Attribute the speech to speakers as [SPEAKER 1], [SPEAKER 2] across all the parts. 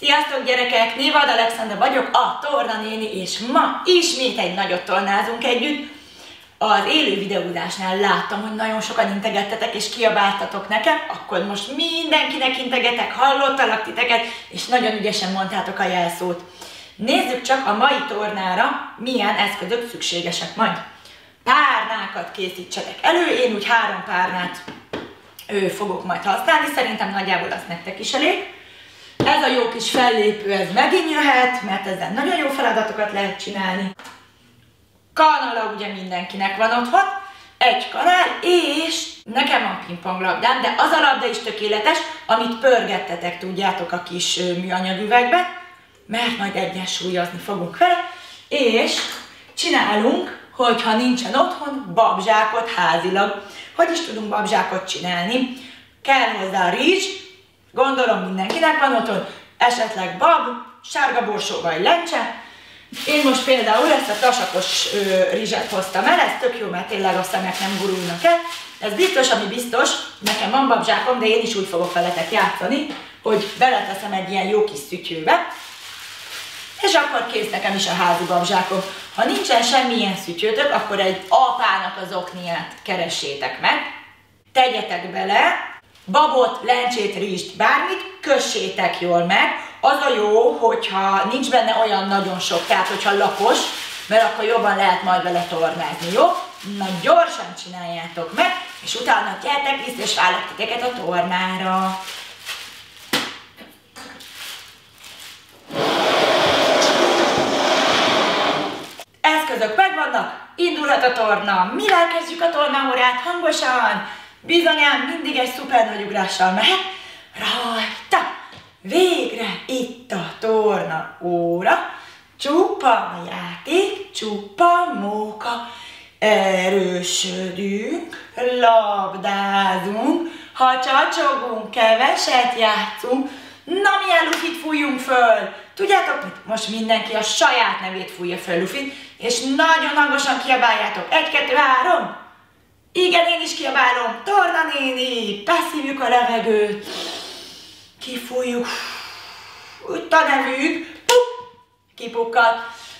[SPEAKER 1] Sziasztok gyerekek, Névad Alexandra vagyok, a Torna néni, és ma ismét egy nagyot tornázunk együtt. Az élő videózásnál láttam, hogy nagyon sokan integettetek és kiabáltatok nekem, akkor most mindenkinek integetek, hallottalak titeket, és nagyon ügyesen mondtátok a jelszót. Nézzük csak a mai tornára, milyen eszközök szükségesek majd. Párnákat készítsetek elő, én úgy három párnát ő, fogok majd használni, szerintem nagyjából az nektek is elég. Ez a jó kis fellépő, ez megint jöhet, mert ezzel nagyon jó feladatokat lehet csinálni. Kanala ugye mindenkinek van otthon, egy kanál, és nekem van pingponglabdám, de az a labda is tökéletes, amit pörgettetek, tudjátok, a kis műanyag üvegbe, mert majd egyensúlyozni fogunk vele, és csinálunk, hogyha nincsen otthon, babzsákot házilag. Hogy is tudunk babzsákot csinálni? Kell hozzá rizs, Gondolom mindenkinek van otthon, esetleg bab, sárga borsó vagy lencse. Én most például ezt a tasakos ö, rizset hoztam el, ez tök jó, mert tényleg a szemek nem gurulnak el. Ez biztos, ami biztos, nekem van babzsákom, de én is úgy fogok veletek játszani, hogy beleteszem egy ilyen jó kis szütyőbe, és akkor kész nekem is a házi babzsákom. Ha nincsen semmilyen szütyőtök, akkor egy apának az okniát keressétek meg, tegyetek bele babot, lencsét, rizst, bármit, kössétek jól meg. Az a jó, hogyha nincs benne olyan nagyon sok, tehát hogyha lapos, mert akkor jobban lehet majd vele tornázni, jó? Na gyorsan csináljátok meg, és utána gyertek vissza, és várlak titeket a tornára. Eszközök megvannak, indulhat a torna. Mivel kezdjük a tornaórát? Hangosan! Bizonyám mindig egy szuper nagy ugrással mehet. Rajta! Végre itt a torna óra. Csupa játék, csupa móka. Erősödünk, labdázunk, ha csacsogunk, keveset játszunk, na milyen lufit fújjunk föl. Tudjátok mit? Most mindenki a saját nevét fújja föl lufit, és nagyon hangosan kiabáljátok. Egy, kettő, három. Igen, én is kiabálom. Torna néni, beszívjuk a levegőt. Kifújjuk. Úgy a nevük. Kipukkad.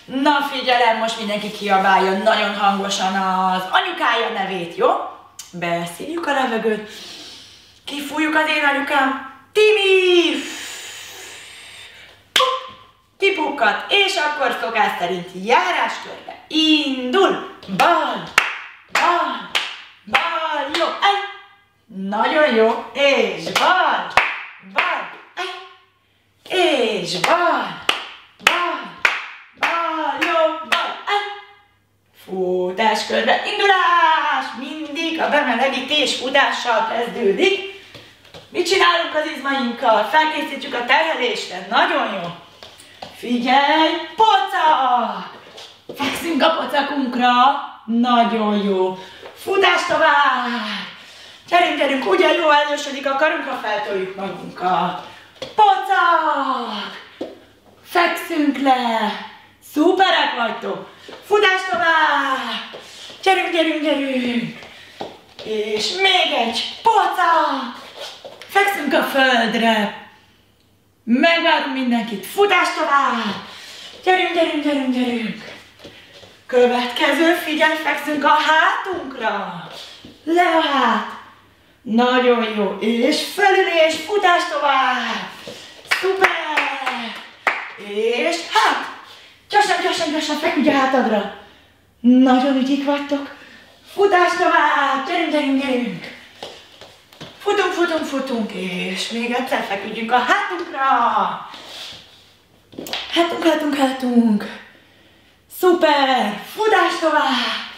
[SPEAKER 1] Na figyelem, most mindenki kiabálja nagyon hangosan az anyukája nevét, jó? Beszívjuk a levegőt. Kifújjuk az én anyukám. Timi! Kipukkad, és akkor szokás szerint járáskörbe indul. Bal, nagyon jó, és bal, egy, és bal, bal, bal, jó, egy, futás körbe, indulás, mindig a bemelegítés futással kezdődik. Mit csinálunk az izmainkkal? Felkészítjük a terhelésre, nagyon jó. Figyelj, pocak! Fekszünk a pocakunkra, nagyon jó. Futás tovább! Gyerünk, gyerünk, ugye jó elősödik a karunk, ha feltoljuk magunkat. Pocak! Fekszünk le! Szuperek vagytok! Futás tovább! Gyerünk, gyerünk, gyerünk! És még egy pocak! Fekszünk a földre! Megvárunk mindenkit! Futás tovább! Gyerünk, gyerünk, gyerünk, gyerünk! Következő, figyelj, fekszünk a hátunkra. Le a hát. Nagyon jó. És fölülés, futás tovább. Szuper. És hát. Gyorsan, gyorsan, gyorsan, feküdj a hátadra. Nagyon ügyik vagytok. Futás tovább. Gyerünk, gyerünk, gyerünk. Futunk, futunk, futunk. És még egyszer feküdjünk a hátunkra. Hátunk, hátunk, hátunk. Szuper! Futás tovább!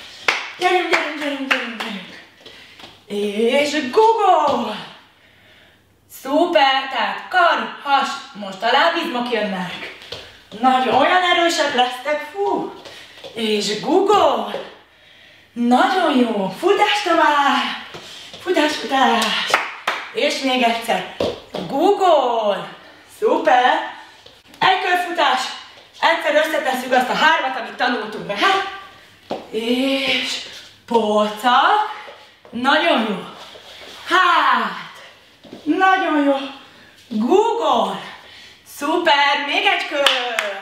[SPEAKER 1] Gyerünk, gyerünk, gyerünk, gyerünk! És Google! Szuper! Tehát kar, has, most a lábizmok jönnek. Nagyon olyan erősek lesztek, fú! És Google! Nagyon jó! Futás tovább! Futás, futás! És még egyszer. Google! Szuper! Egy körfutás! Egyszer összetesszük azt a hármat, amit tanultunk be. Hát, és pocak. Nagyon jó. Hát, nagyon jó. Google. Szuper, még egy kör!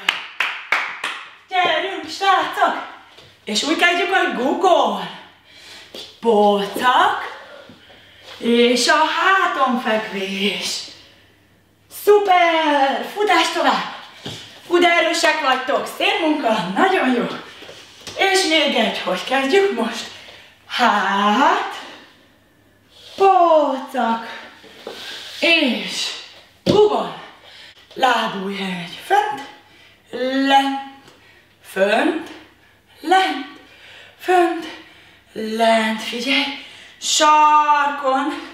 [SPEAKER 1] Gyerünk, srácok! És úgy kezdjük, hogy Google. Pocak. És a háton fekvés. Szuper! Futás tovább! Fú, de erősek vagytok, szép munka, nagyon jó. És még egy, hogy kezdjük most? Hát, pocak, és Google. Lábújhegy, fönt, lent, fönt, lent, fönt, lent, figyelj, sarkon,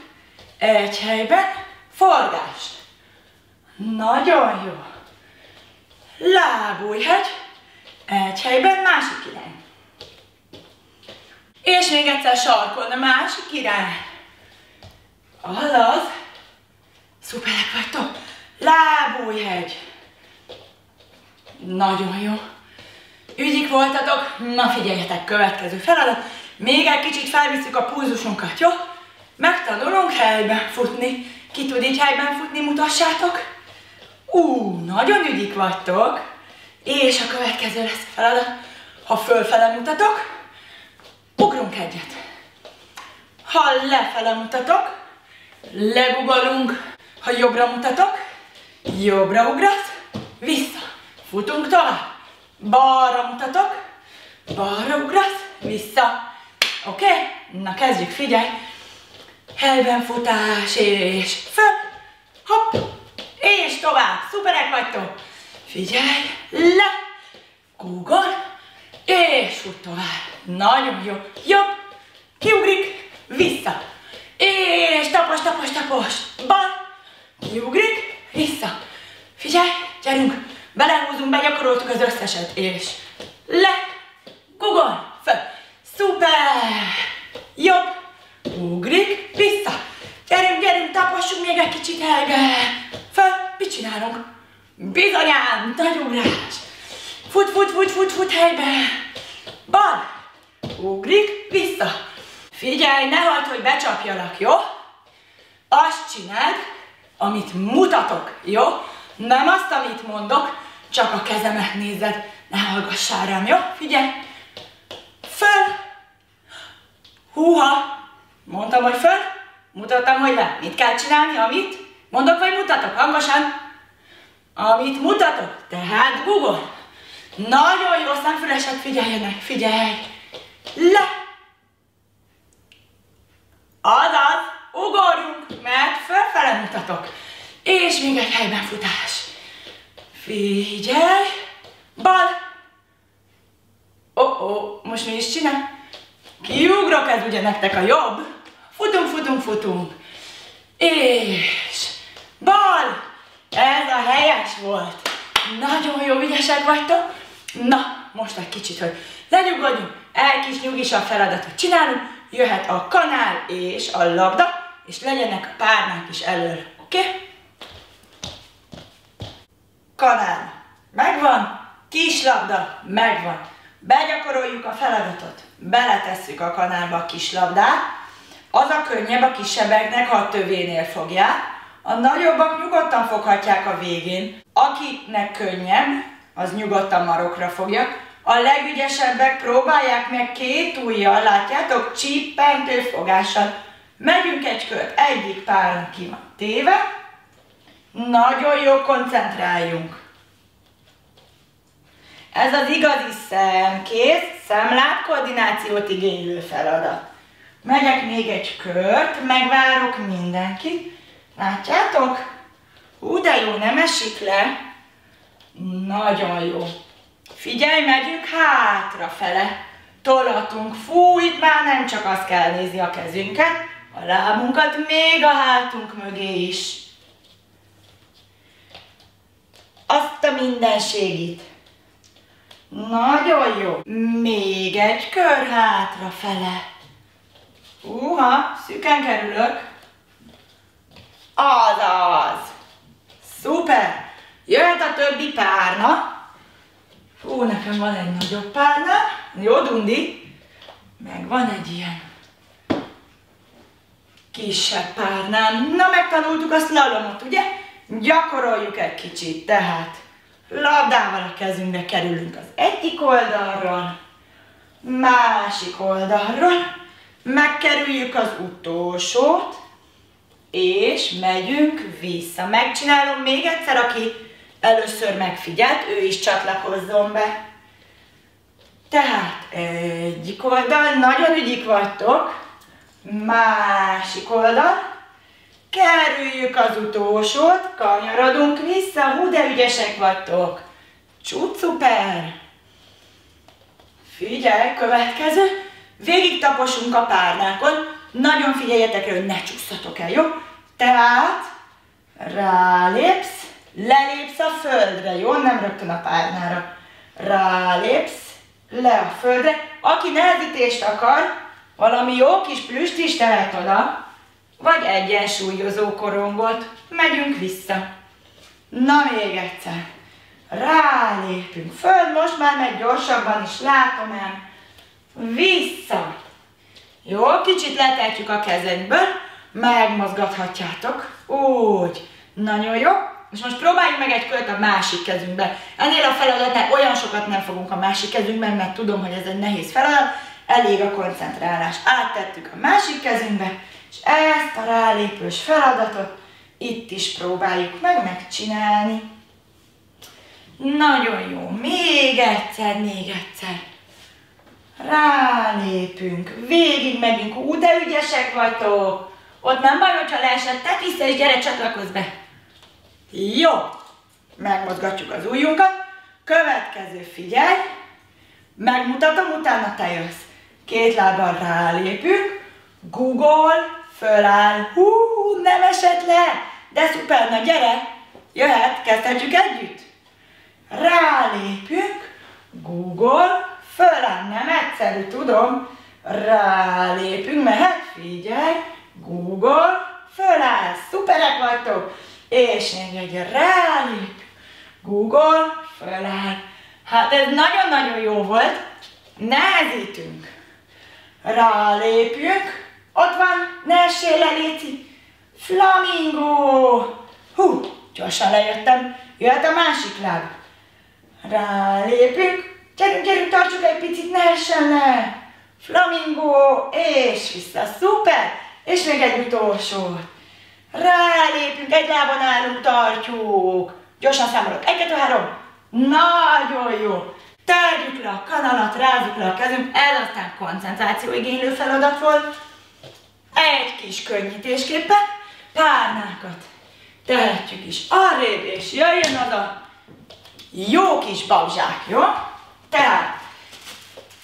[SPEAKER 1] egy helyben, forgás. Nagyon jó. Lábújhegy, egy helyben, másik irány. És még egyszer sarkon, a másik irány. Azaz. Szuperek vagytok. Lábújhegy. Nagyon jó. Ügyik voltatok? Na figyeljetek, következő feladat. Még egy kicsit felvisszük a pulzusunkat, jó? Megtanulunk helyben futni. Ki tud így helyben futni, mutassátok? Ú, nagyon ügyik vagytok. És a következő lesz feladat. Ha fölfele mutatok, ugrunk egyet. Ha lefele mutatok, legugolunk. Ha jobbra mutatok, jobbra ugrasz, vissza. Futunk tovább. Balra mutatok, balra ugrasz, vissza. Oké? Okay? Na kezdjük, figyelj. Helyben futás, és föl, hopp, és tovább. Szuperek vagytok. Figyelj, le, Google, és fut tovább. Nagyon jó. Jobb, kiugrik, vissza. És tapos, tapos, tapos. Bal, kiugrik, vissza. Figyelj, gyerünk, belehúzunk, begyakoroltuk az összeset. És le, Google, fel. Szuper! Jobb, ugrik, vissza. Gyerünk, gyerünk, tapossunk még egy kicsit helybe. Föl, mit csinálunk? Bizonyám, nagy ugrás. Fut, fut, fut, fut, fut helybe. Bal, ugrik, vissza. Figyelj, ne hagyd, becsapjalak, jó? Azt csináld, amit mutatok, jó? Nem azt, amit mondok, csak a kezemet nézed. Ne hallgassál rám, jó? Figyelj! Föl! Húha! Mondtam, hogy föl, mutattam, hogy le. Mit kell csinálni, amit? Mondok, vagy mutatok? Hangosan! Amit mutatok, tehát Google. Nagyon jó szemfülesek, figyeljenek, figyelj! Le! Azaz, ugorjunk, mert fölfele mutatok. És még egy helyben futás. Figyelj! Bal! Oh, oh, most mi is csinál? Kiugrok, ez ugye nektek a jobb. Futunk, futunk, futunk. És bal! Ez a helyes volt. Nagyon jó ügyesek vagytok. Na, most egy kicsit, hogy lenyugodjunk, egy kis nyugisabb feladatot csinálunk, jöhet a kanál és a labda, és legyenek a párnák is elől, oké? Okay? Kanál, megvan, kislabda, megvan. Begyakoroljuk a feladatot, beletesszük a kanálba a kislabdát, az a könnyebb a kisebbeknek, ha a tövénél fogják, a nagyobbak nyugodtan foghatják a végén. Akinek könnyebb, az nyugodtan marokra fogja. A legügyesebbek próbálják meg két ujjal, látjátok, csíppentő fogással. Megyünk egy kört, egyik páron ki van téve. Nagyon jó, koncentráljunk. Ez az igazi szemkész, szemlát koordinációt igénylő feladat. Megyek még egy kört, megvárok mindenkit. Látjátok? Hú, de jó, nem esik le. Nagyon jó. Figyelj, megyünk hátrafele. Tolatunk. Fú, itt már nem csak azt kell nézni a kezünket, a lábunkat, még a hátunk mögé is. Azt a mindenségit. Nagyon jó. Még egy kör hátrafele. Uha, szüken kerülök. Azaz! Szuper! Jöhet a többi párna. Hú, nekem van egy nagyobb párna. Jó, Dundi. Meg van egy ilyen kisebb párnám. Na, megtanultuk a slalomot, ugye? Gyakoroljuk egy kicsit, tehát labdával a kezünkbe kerülünk az egyik oldalról, másik oldalról, megkerüljük az utolsót, és megyünk vissza. Megcsinálom még egyszer, aki először megfigyelt, ő is csatlakozzon be. Tehát egyik oldal, nagyon ügyik vagytok, másik oldal, kerüljük az utolsót, kanyarodunk vissza, hú de ügyesek vagytok. Csút, szuper! Figyelj, következő, végig taposunk a párnákon, nagyon figyeljetek hogy ne csúszatok el, jó? Tehát rálépsz, lelépsz a földre, jó? Nem rögtön a párnára. Rálépsz, le a földre. Aki nehezítést akar, valami jó kis plüst is tehet oda, vagy egyensúlyozó korongot. Megyünk vissza. Na még egyszer. Rálépünk föld, most már megy gyorsabban is, látom el. Vissza. Jó, kicsit letetjük a kezekből, megmozgathatjátok. Úgy. Nagyon jó. És most próbáljuk meg egy kört a másik kezünkbe. Ennél a feladatnál olyan sokat nem fogunk a másik kezünkben, mert tudom, hogy ez egy nehéz feladat. Elég a koncentrálás. Áttettük a másik kezünkbe, és ezt a rálépős feladatot itt is próbáljuk meg megcsinálni. Nagyon jó. Még egyszer, még egyszer. Rálépünk. Végig megyünk. Ú, de ügyesek vagytok. Ott nem baj, hogyha leesett. Te vissza és gyere, csatlakozz be. Jó. Megmozgatjuk az ujjunkat. Következő, figyelj. Megmutatom, utána te jössz. Két lábbal rálépünk. Google, föláll. Hú, nem esett le. De szuper, na gyere. Jöhet, kezdhetjük együtt. Rálépünk. Google, föláll, nem egyszerű, tudom. Rálépünk, mehet, figyelj. Google, föláll, szuperek vagytok. És egy rálép. Google, föláll. Hát ez nagyon-nagyon jó volt. Nehezítünk. Rálépjünk. Ott van, ne essél le, Léci. Flamingo. Hú, gyorsan lejöttem. Jöhet a másik láb. Rálépünk. Gyerünk, gyerünk, tartsuk egy picit, ne le. Flamingo, és vissza, szuper. És még egy utolsó. Rálépünk, egy lábon állunk, tartjuk. Gyorsan számolok. Egy, kettő, három. Nagyon jó. Tárgyuk le a kanalat, rázzuk le a kezünk, ez aztán koncentráció igénylő feladat volt. Egy kis könnyítésképpen párnákat tehetjük is arrébb, és jöjjön az a jó kis babzsák, jó? Tehát,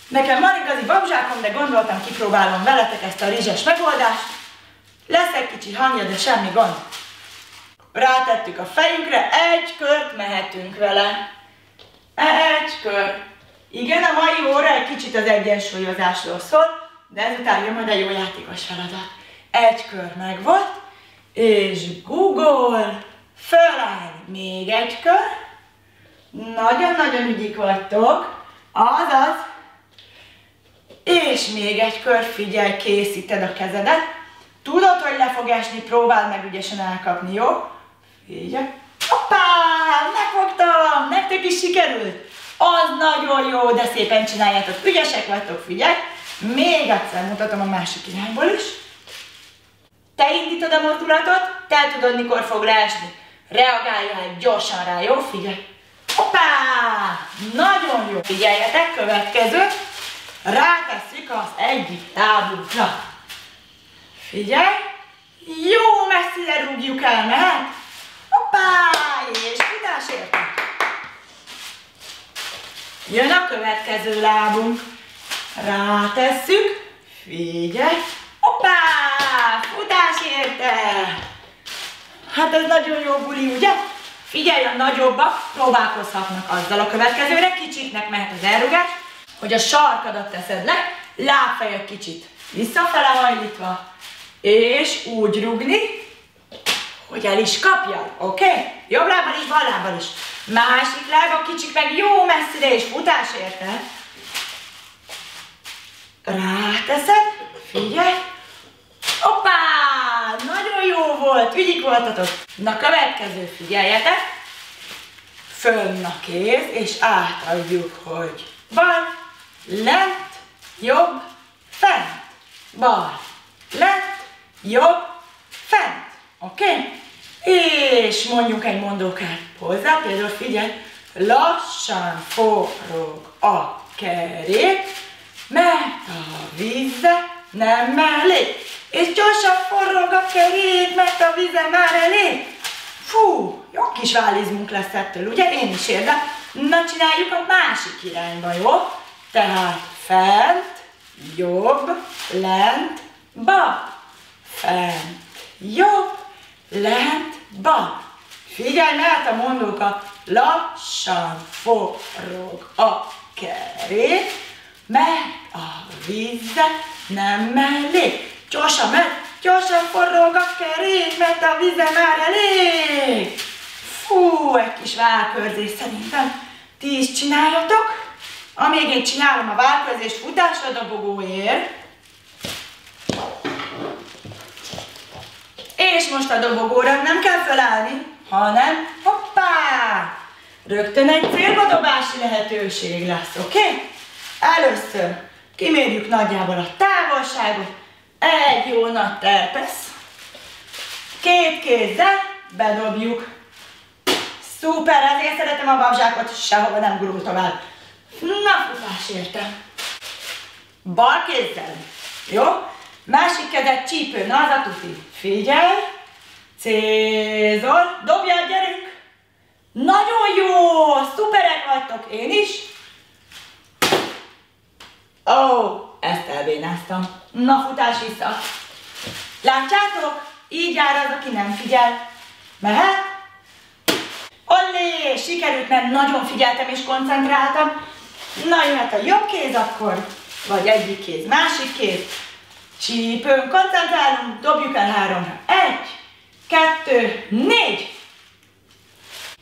[SPEAKER 1] nekem van igazi babzsákom, de gondoltam, kipróbálom veletek ezt a rizses megoldást. Lesz egy kicsi hangja, de semmi gond. Rátettük a fejünkre, egy kört mehetünk vele. Egy kör. Igen, a mai óra egy kicsit az egyensúlyozásról szól, de ezután jön majd egy jó játékos feladat. Egy kör meg volt, és Google, föláll még egy kör. Nagyon-nagyon ügyik vagytok. Azaz. És még egy kör, figyelj, készíted a kezedet. Tudod, hogy le fog esni, próbáld meg ügyesen elkapni, jó? Figyelj. Hoppá! Megfogtam! Nektek is sikerült? Az nagyon jó, de szépen csináljátok. Ügyesek vagytok, figyelj. Még egyszer mutatom a másik irányból is. Te indítod a mozdulatot, te tudod, mikor fog leesni. Reagáljál gyorsan rá, jó? Figyelj. Hoppá! Nagyon jó. Figyeljetek, következő. Rátesszük az egyik táblunkra. Figyelj! Jó messzire rúgjuk el, mehet? Hoppá! És tudás érte. Jön a következő lábunk. Rátesszük. Figyelj! Hoppá! Futás érte! Hát ez nagyon jó buli, ugye? Figyelj, a nagyobbak próbálkozhatnak azzal a következőre, kicsiknek mehet az elrugás, hogy a sarkadat teszed le, lábfejek kicsit visszafele hajlítva, és úgy rugni, hogy el is kapja, oké? Okay? Jobb lábbal is, bal lábbal is. Másik láb, a kicsik meg jó messzire és futás érte. Ráteszed, figyelj. Hoppá, nagyon jó volt, ügyik voltatok. Na, következő figyeljetek. Fönn a kéz, és átadjuk, hogy bal, lent, jobb, fent, bal, lent, jobb, fent. Oké? Okay? És mondjuk egy mondókát hozzá, például figyelj, lassan forog a kerék, mert a vízbe nem mellé. És gyorsan forog a kerék, mert a vize már elég. Fú, jó kis válizmunk lesz ettől, ugye? Én is érdem. Na, csináljuk a másik irányba, jó? Tehát fent, jobb, lent, bal. Jobb, lent, bal. Figyelj, mert a mondóka lassan forog a kerék, mert a vízbe nem mellé. Gyorsan, mert gyorsan forog a kerék, mert a víze már elég. Fú, egy kis válkörzés szerintem ti is csináljatok. Amíg én csinálom a válkörzést futásra dobogóért, és most a dobogóra nem kell felállni, hanem hoppá! Rögtön egy célba dobási lehetőség lesz, oké? Okay? Először kimérjük nagyjából a távolságot, egy jó nagy terpesz, két kézzel bedobjuk. Szuper, ezért szeretem a babzsákot, sehova nem gurul tovább. Na, futás érte. Bal kézzel. Jó? Másik kezed csípő, na az a tuti. Figyelj, Cézor, dobjál, gyerünk! Nagyon jó, szuperek vagytok, én is. Ó, oh, ezt elbénáztam. Na, futás vissza. Látjátok? Így jár az, aki nem figyel. Mehet? Ollé, sikerült, mert nagyon figyeltem és koncentráltam. Na, jöhet a jobb kéz akkor, vagy egyik kéz, másik kéz. Csípőn, koncentrálunk, dobjuk el háromra. Egy, kettő, négy.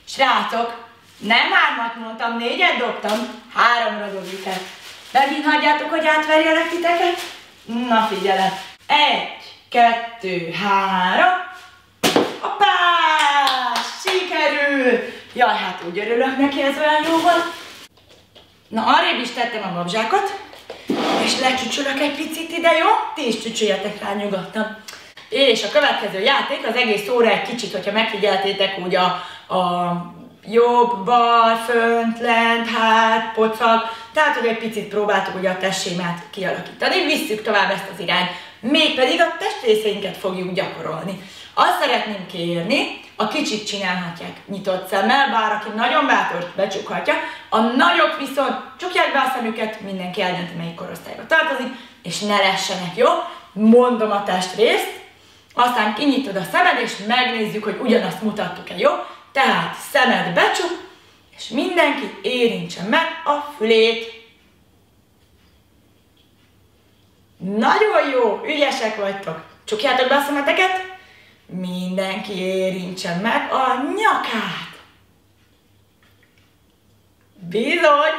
[SPEAKER 1] Srácok, nem hármat mondtam, négyet dobtam, háromra dobjuk el. Megint hagyjátok, hogy átverjelek titeket? Na figyelem. Egy, kettő, három. Hoppá! Sikerül! Jaj, hát úgy örülök neki, ez olyan jó volt. Na, arrébb is tettem a babzsákot, és lecsücsülök egy picit ide, jó? Ti is csücsüljetek rá nyugodtan. És a következő játék, az egész óra egy kicsit, hogyha megfigyeltétek úgy a, a jobb, bal, fönt, lent, hát, pocak, tehát, hogy egy picit próbáltuk ugye a testsémát kialakítani, visszük tovább ezt az irányt, mégpedig a testrészeinket fogjuk gyakorolni. Azt szeretném kérni, a kicsit csinálhatják nyitott szemmel, bár aki nagyon bátor, becsukhatja, a nagyok viszont csukják be a szemüket, mindenki eldönti, melyik korosztályba tartozik, és ne lessenek, jó? Mondom a testrészt, aztán kinyitod a szemed, és megnézzük, hogy ugyanazt mutattuk-e, jó? Tehát szemed becsuk, és mindenki érintse meg a fülét. Nagyon jó, ügyesek vagytok. Csukjátok be a szemeteket, mindenki érintse meg a nyakát. Bizony,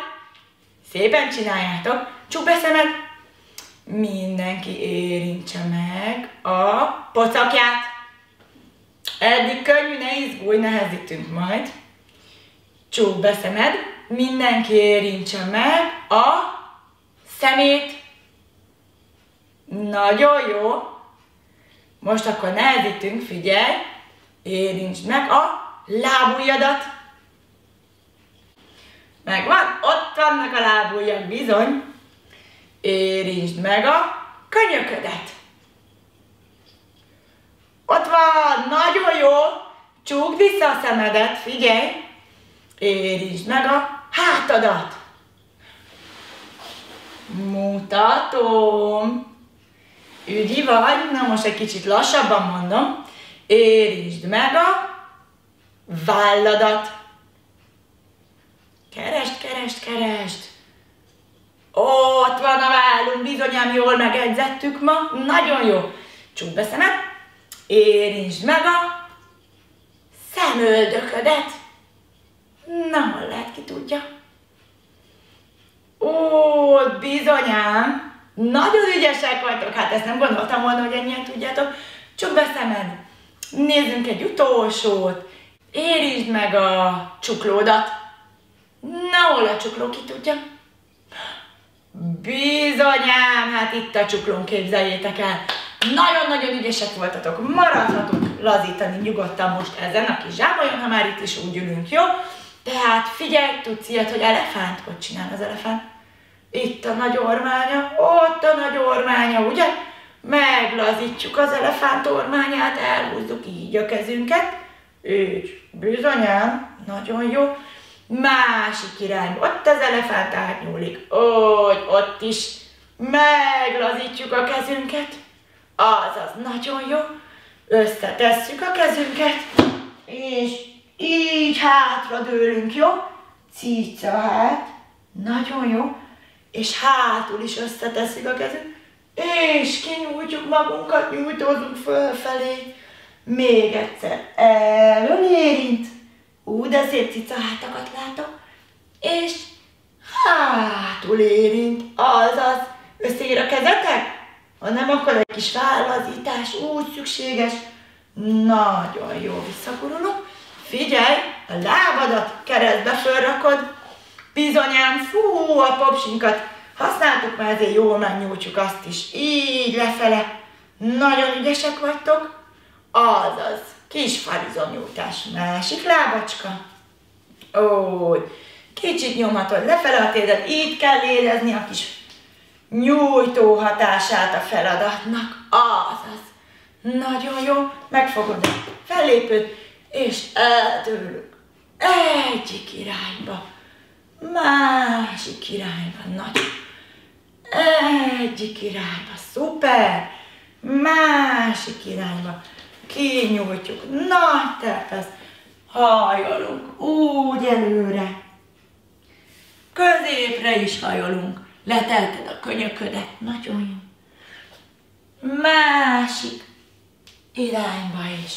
[SPEAKER 1] szépen csináljátok. Csuk be mindenki érintse meg a pocakját. Eddig könnyű, ne izgulj, nehezítünk majd. Csók be mindenki érintse meg a szemét. Nagyon jó. Most akkor nehezítünk, figyelj, érintsd meg a lábujjadat. Megvan, ott vannak a lábujjak, bizony. Érintsd meg a könyöködet. Ott van, nagyon jó. Csukd vissza a szemedet, figyelj. Érintsd meg a hátadat. Mutatom. Ügyi vagy, na most egy kicsit lassabban mondom. Érintsd meg a válladat. Kerest, kerest, kerest. Ott van a vállunk, bizonyám jól megedzettük ma. Nagyon jó. Csukd be szemed. Érintsd meg a szemöldöködet. Na, hol lehet, ki tudja? Ó, bizonyám, nagyon ügyesek vagytok, hát ezt nem gondoltam volna, hogy ennyien tudjátok. Csak be. Nézzünk egy utolsót. Érítsd meg a csuklódat. Na, hol a csukló, ki tudja? Bizonyám, hát itt a csuklón képzeljétek el. Nagyon-nagyon ügyesek voltatok, maradhatunk lazítani nyugodtan most ezen a kis zsámolyon, ha már itt is úgy ülünk, jó? Tehát figyelj, tudsz ilyet, hogy elefánt? Hogy csinál az elefánt? Itt a nagy ormánya, ott a nagy ormánya, ugye? Meglazítjuk az elefánt ormányát, elhúzzuk így a kezünket. Így, bizonyán, nagyon jó. Másik irányba, ott az elefánt átnyúlik. Úgy, ott is. Meglazítjuk a kezünket. Azaz, nagyon jó. Összetesszük a kezünket, és így hátra dőlünk, jó? Cica hát. Nagyon jó. És hátul is összetesszük a kezünk, és kinyújtjuk magunkat, nyújtózunk fölfelé. Még egyszer elől érint. Ú, de szép cica hátakat látok. És hátul érint. Azaz, összeér a kezetek? Ha nem, akkor egy kis vállazítás úgy szükséges. Nagyon jó, visszagurulunk. Figyelj, a lábadat keresztbe fölrakod. Bizonyám, fú, a popsinkat használtuk már, ezért jól megnyújtjuk azt is. Így lefele. Nagyon ügyesek vagytok. Azaz, kis farizomnyújtás. Másik lábacska. Ó, kicsit nyomhatod lefele a tédet, így kell érezni a kis nyújtó hatását a feladatnak. Azaz. Nagyon jó. Megfogod a fellépőt, és eltőlük egyik irányba, másik irányba, nagy, egyik irányba, szuper, másik irányba, kinyújtjuk, nagy terpesz, hajolunk, úgy előre, középre is hajolunk, letelted a könyöködet, nagyon jó. Másik irányba is.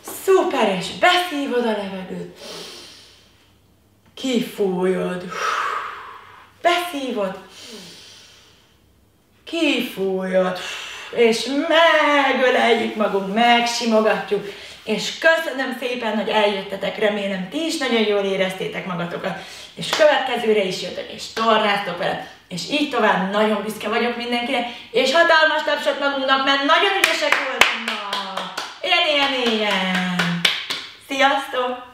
[SPEAKER 1] Szuper, és beszívod a levegőt. Kifújod. Beszívod. Kifújod. És megöleljük magunk, megsimogatjuk. És köszönöm szépen, hogy eljöttetek, remélem ti is nagyon jól éreztétek magatokat, és következőre is jöttök, és tornáztok vele, és így tovább, nagyon büszke vagyok mindenkire, és hatalmas tapsot magunknak, mert nagyon ügyesek voltunk ma! Ilyen, ilyen, ilyen! Sziasztok!